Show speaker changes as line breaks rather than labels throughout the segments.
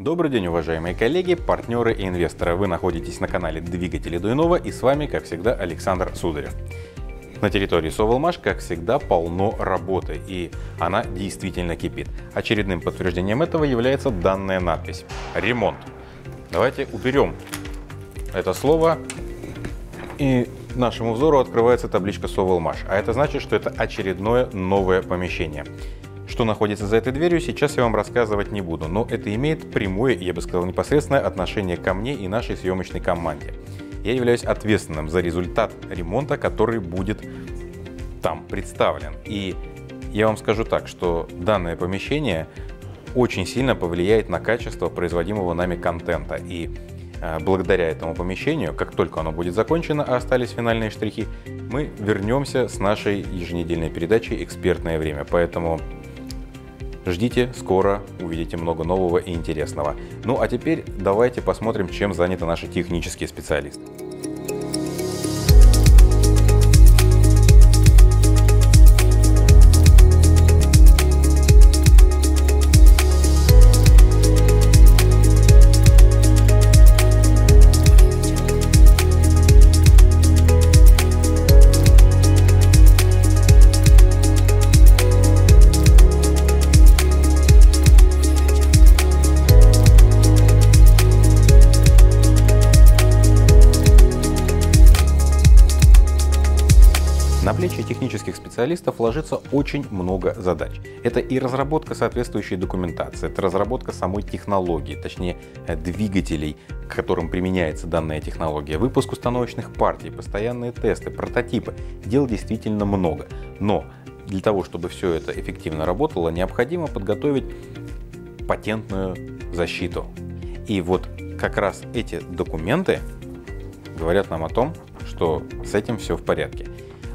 Добрый день, уважаемые коллеги, партнеры и инвесторы. Вы находитесь на канале Двигатели Дуйнова и с вами, как всегда, Александр Сударев. На территории Соволмаш, как всегда, полно работы, и она действительно кипит. Очередным подтверждением этого является данная надпись «Ремонт». Давайте уберем это слово, и нашему взору открывается табличка Соволмаш, а это значит, что это очередное новое помещение. Что находится за этой дверью, сейчас я вам рассказывать не буду, но это имеет прямое, я бы сказал, непосредственное отношение ко мне и нашей съемочной команде. Я являюсь ответственным за результат ремонта, который будет там представлен. И я вам скажу так, что данное помещение очень сильно повлияет на качество производимого нами контента. И э, благодаря этому помещению, как только оно будет закончено, а остались финальные штрихи, мы вернемся с нашей еженедельной передачей «Экспертное время». Поэтому Ждите, скоро увидите много нового и интересного. Ну а теперь давайте посмотрим, чем заняты наши технические специалисты. Плечи технических специалистов ложится очень много задач. Это и разработка соответствующей документации, это разработка самой технологии, точнее э, двигателей, к которым применяется данная технология, выпуск установочных партий, постоянные тесты, прототипы. Дел действительно много. Но для того, чтобы все это эффективно работало, необходимо подготовить патентную защиту. И вот как раз эти документы говорят нам о том, что с этим все в порядке.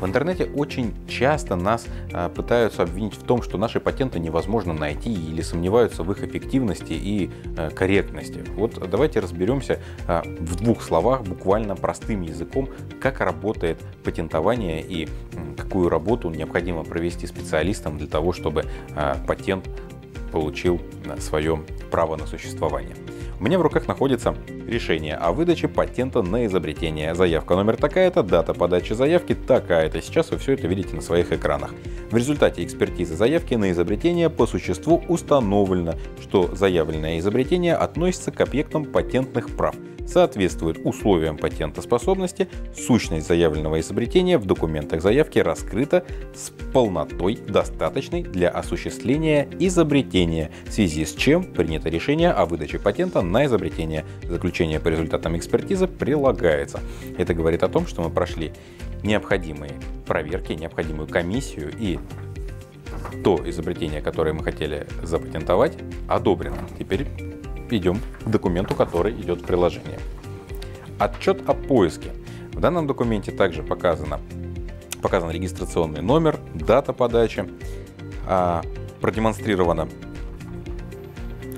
В интернете очень часто нас а, пытаются обвинить в том, что наши патенты невозможно найти или сомневаются в их эффективности и а, корректности. Вот давайте разберемся а, в двух словах, буквально простым языком, как работает патентование и какую работу необходимо провести специалистам для того, чтобы патент получил свое право на существование. У меня в руках находится решение о выдаче патента на изобретение. Заявка номер такая-то, дата подачи заявки такая-то. Сейчас вы все это видите на своих экранах. В результате экспертизы заявки на изобретение по существу установлено, что заявленное изобретение относится к объектам патентных прав – соответствует условиям патентоспособности, сущность заявленного изобретения в документах заявки раскрыта с полнотой, достаточной для осуществления изобретения, в связи с чем принято решение о выдаче патента на изобретение. Заключение по результатам экспертизы прилагается. Это говорит о том, что мы прошли необходимые проверки, необходимую комиссию и то изобретение, которое мы хотели запатентовать, одобрено. Теперь идем к документу, который идет в приложении. Отчет о поиске. В данном документе также показано, показан регистрационный номер, дата подачи, а, продемонстрировано,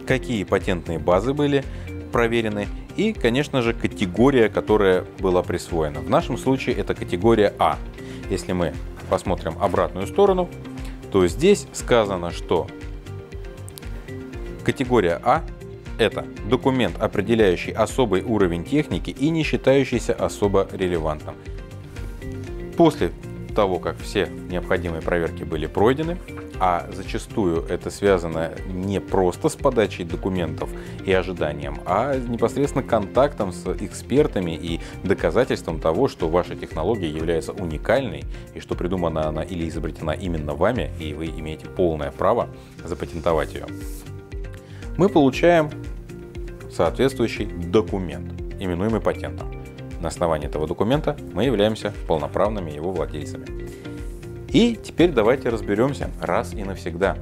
какие патентные базы были проверены и, конечно же, категория, которая была присвоена. В нашем случае это категория А. Если мы посмотрим обратную сторону, то здесь сказано, что категория А это документ, определяющий особый уровень техники и не считающийся особо релевантным. После того, как все необходимые проверки были пройдены, а зачастую это связано не просто с подачей документов и ожиданием, а непосредственно контактом с экспертами и доказательством того, что ваша технология является уникальной и что придумана она или изобретена именно вами, и вы имеете полное право запатентовать ее мы получаем соответствующий документ, именуемый патентом. На основании этого документа мы являемся полноправными его владельцами. И теперь давайте разберемся раз и навсегда,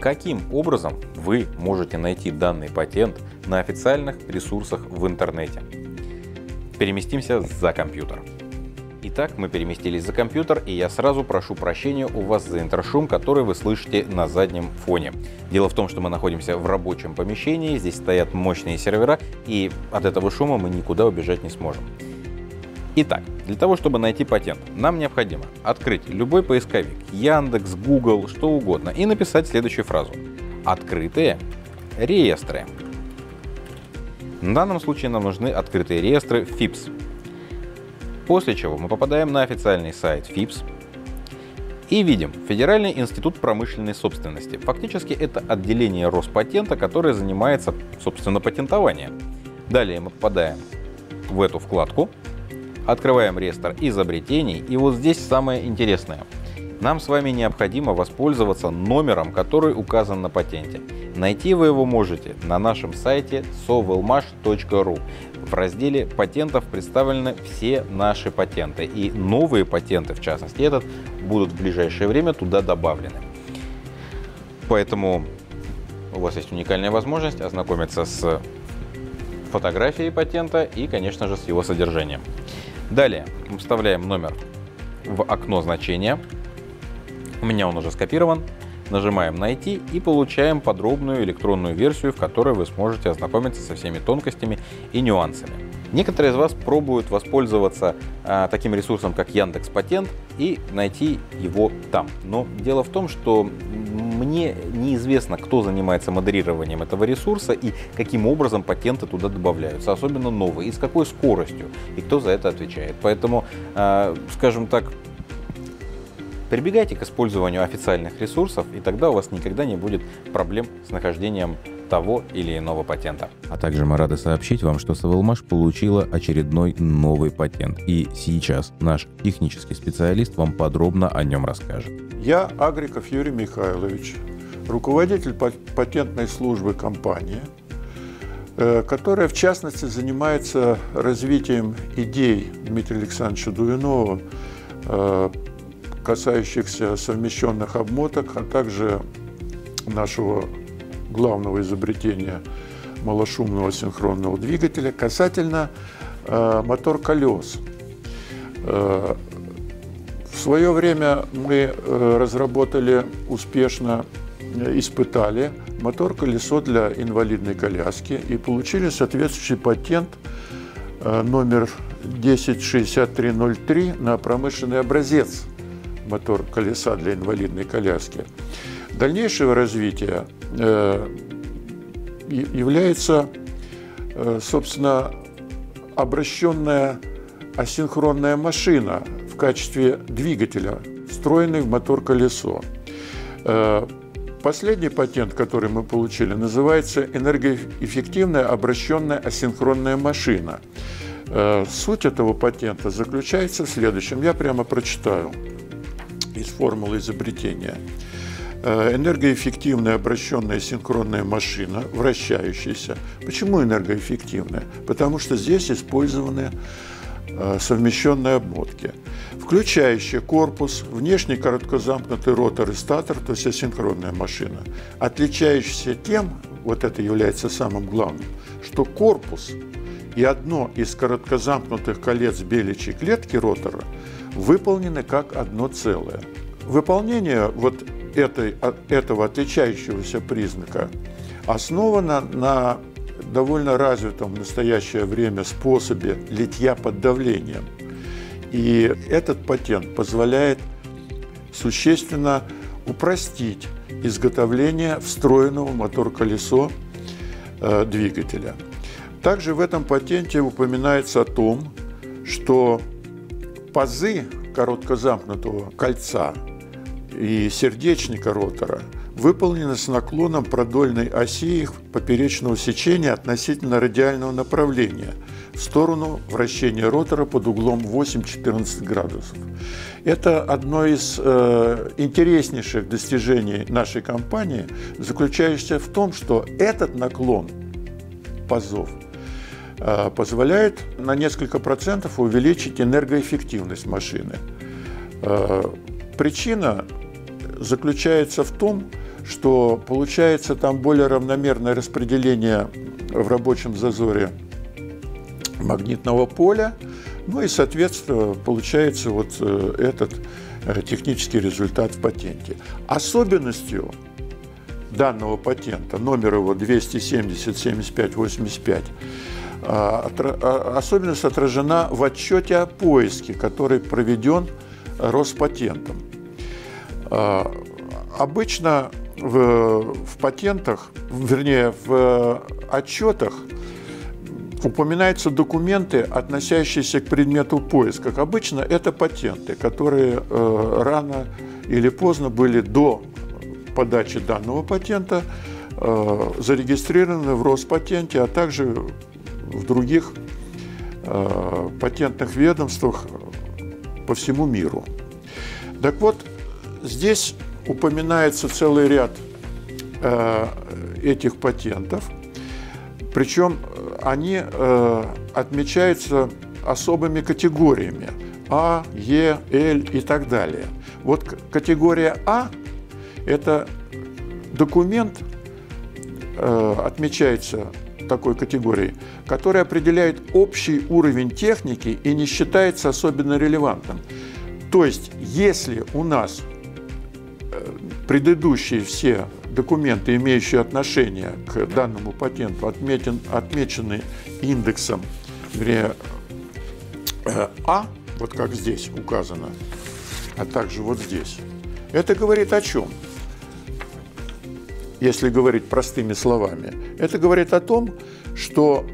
каким образом вы можете найти данный патент на официальных ресурсах в интернете. Переместимся за компьютер. Итак, мы переместились за компьютер, и я сразу прошу прощения у вас за интрошум, который вы слышите на заднем фоне. Дело в том, что мы находимся в рабочем помещении, здесь стоят мощные сервера, и от этого шума мы никуда убежать не сможем. Итак, для того, чтобы найти патент, нам необходимо открыть любой поисковик, Яндекс, Google, что угодно, и написать следующую фразу. Открытые реестры. На данном случае нам нужны открытые реестры FIPS. После чего мы попадаем на официальный сайт FIPS, и видим Федеральный институт промышленной собственности. Фактически это отделение Роспатента, которое занимается, собственно, патентованием. Далее мы попадаем в эту вкладку, открываем реестр изобретений, и вот здесь самое интересное. Нам с вами необходимо воспользоваться номером, который указан на патенте. Найти вы его можете на нашем сайте sovelmash.ru. В разделе патентов представлены все наши патенты и новые патенты, в частности этот, будут в ближайшее время туда добавлены. Поэтому у вас есть уникальная возможность ознакомиться с фотографией патента и, конечно же, с его содержанием. Далее мы вставляем номер в окно значения. У меня он уже скопирован. Нажимаем «Найти» и получаем подробную электронную версию, в которой вы сможете ознакомиться со всеми тонкостями и нюансами. Некоторые из вас пробуют воспользоваться а, таким ресурсом, как Яндекс Патент, и найти его там. Но дело в том, что мне неизвестно, кто занимается модерированием этого ресурса и каким образом патенты туда добавляются, особенно новые, и с какой скоростью, и кто за это отвечает. Поэтому, а, скажем так, Прибегайте к использованию официальных ресурсов, и тогда у вас никогда не будет проблем с нахождением того или иного патента. А также мы рады сообщить вам, что Савелмаш получила очередной новый патент. И сейчас наш технический специалист вам подробно о нем расскажет.
Я Агриков Юрий Михайлович, руководитель патентной службы компании, э, которая в частности занимается развитием идей Дмитрия Александровича Дуинова э, касающихся совмещенных обмоток, а также нашего главного изобретения малошумного синхронного двигателя касательно э, мотор колес. Э, в свое время мы э, разработали успешно, э, испытали мотор-колесо для инвалидной коляски и получили соответствующий патент э, номер 106303 на промышленный образец мотор колеса для инвалидной коляски. Дальнейшего развития э, является, э, собственно, обращенная асинхронная машина в качестве двигателя, встроенный в мотор-колесо. Э, последний патент, который мы получили, называется энергоэффективная обращенная асинхронная машина. Суть этого патента заключается в следующем. Я прямо прочитаю из формулы изобретения. Э, энергоэффективная обращенная синхронная машина, вращающаяся. Почему энергоэффективная? Потому что здесь использованы э, совмещенные обмотки, включающие корпус, внешний короткозамкнутый ротор и статор, то есть асинхронная машина, отличающийся тем, вот это является самым главным, что корпус и одно из короткозамкнутых колец беличьей клетки ротора выполнены как одно целое. Выполнение вот этой, этого отличающегося признака основано на довольно развитом в настоящее время способе литья под давлением. И этот патент позволяет существенно упростить изготовление встроенного мотор-колесо э, двигателя. Также в этом патенте упоминается о том, что пазы короткозамкнутого кольца и сердечника ротора выполнены с наклоном продольной оси их поперечного сечения относительно радиального направления в сторону вращения ротора под углом 8-14 градусов. Это одно из э, интереснейших достижений нашей компании, заключающееся в том, что этот наклон пазов – позволяет на несколько процентов увеличить энергоэффективность машины. Э, причина заключается в том, что получается там более равномерное распределение в рабочем зазоре магнитного поля, ну и, соответственно, получается вот э, этот технический результат в патенте. Особенностью данного патента, номер его 270 75 85, а, а, особенность отражена в отчете о поиске, который проведен Роспатентом. А, обычно в, в патентах, вернее, в отчетах упоминаются документы, относящиеся к предмету поиска. Обычно, это патенты, которые э, рано или поздно были до подачи данного патента э, зарегистрированы в Роспатенте, а также в других э, патентных ведомствах по всему миру. Так вот, здесь упоминается целый ряд э, этих патентов, причем они э, отмечаются особыми категориями А, Е, Л и так далее. Вот категория А – это документ, э, отмечается такой категорией, который определяет общий уровень техники и не считается особенно релевантным. То есть, если у нас э, предыдущие все документы, имеющие отношение к данному патенту, отметен, отмечены индексом вернее, э, А, вот как здесь указано, а также вот здесь, это говорит о чем? Если говорить простыми словами, это говорит о том, что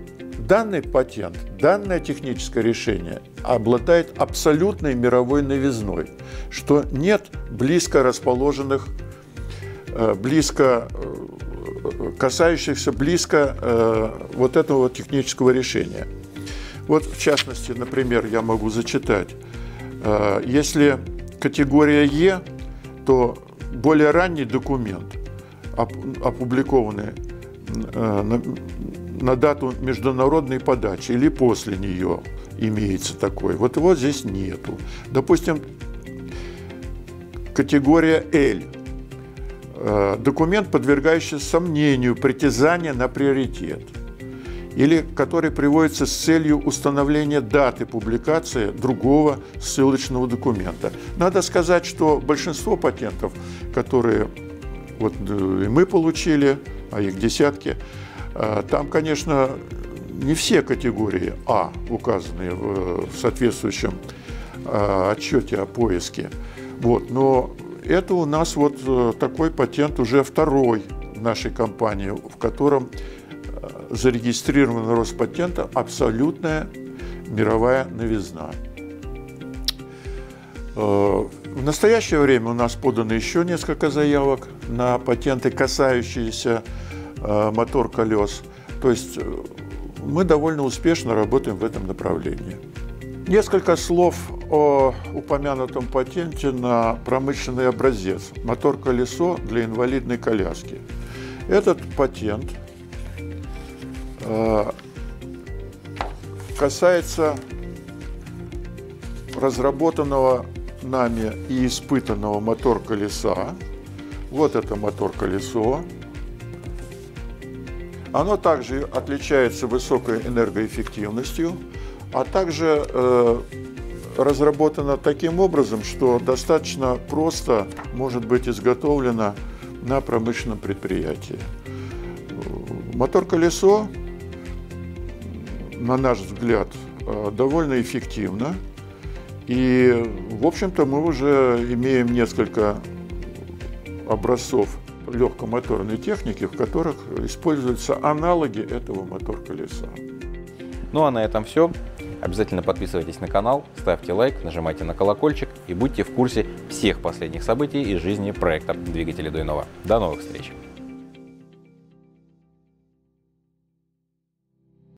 данный патент, данное техническое решение обладает абсолютной мировой новизной, что нет близко расположенных Э, близко, э, касающихся близко э, вот этого технического решения. Вот, в частности, например, я могу зачитать. Если категория Е, то более ранний документ, опубликованный на дату международной подачи или после нее имеется такой. Вот его здесь нету. Допустим, категория L – Э, документ, подвергающий сомнению притязания на приоритет или который приводится с целью установления даты публикации другого ссылочного документа. Надо сказать, что большинство патентов, которые вот э, мы получили, а их десятки, э, там, конечно, не все категории А указаны в соответствующем отчете о поиске. Вот, но это у нас вот э, такой патент уже второй в нашей компании, в котором э, зарегистрирован Роспатента абсолютная мировая новизна. Э, в настоящее время у нас подано еще несколько заявок на патенты, касающиеся мотор колес. То есть мы довольно успешно работаем в этом направлении. Несколько слов о упомянутом патенте на промышленный образец – мотор-колесо для инвалидной коляски. Этот патент э, касается разработанного нами и испытанного мотор-колеса. Вот это мотор-колесо. Оно также отличается высокой энергоэффективностью – а также э, разработана таким образом, что достаточно просто может быть изготовлено на промышленном предприятии. Мотор-колесо, на наш взгляд, э, довольно эффективно. И, в общем-то, мы уже имеем несколько образцов легкомоторной техники, в которых используются аналоги этого мотор-колеса.
Ну а на этом все. Обязательно подписывайтесь на канал, ставьте лайк, нажимайте на колокольчик и будьте в курсе всех последних событий из жизни проекта «Двигатели Дуйнова». До новых встреч!